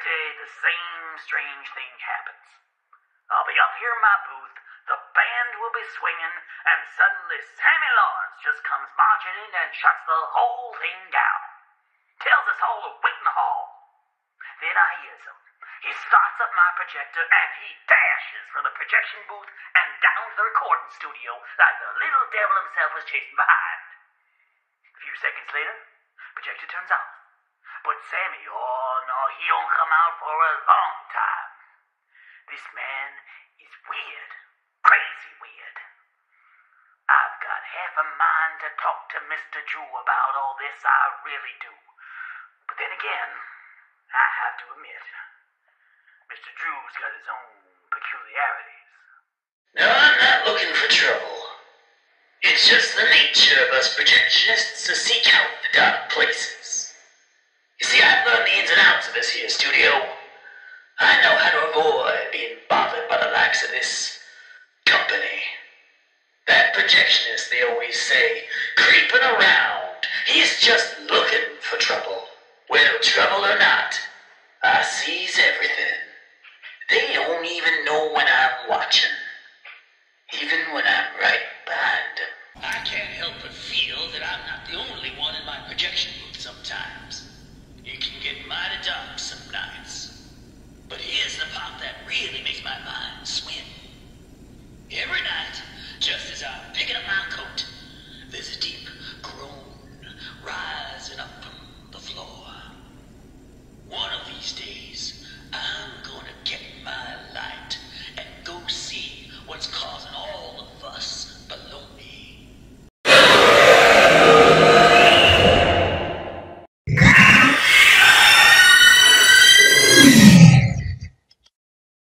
day, the same strange thing happens. I'll be up here in my booth, the band will be swinging, and suddenly Sammy Lawrence just comes marching in and shuts the whole thing down. Tells us all to wait in the hall. Then I hears him. He starts up my projector and he dashes from the projection booth and down to the recording studio like the little devil himself was chasing behind. A few seconds later, projector turns off. But Sammy, no, he don't come out for a long time. This man is weird, crazy weird. I've got half a mind to talk to Mr. Drew about all this, I really do. But then again, I have to admit, Mr. Drew's got his own peculiarities. No, I'm not looking for trouble. It's just the nature of us projectionists to seek out the dark places. Studio. I know how to avoid being bothered by the likes of this company. That projectionist, they always say, creeping around. He's just looking for trouble. Well, trouble or not,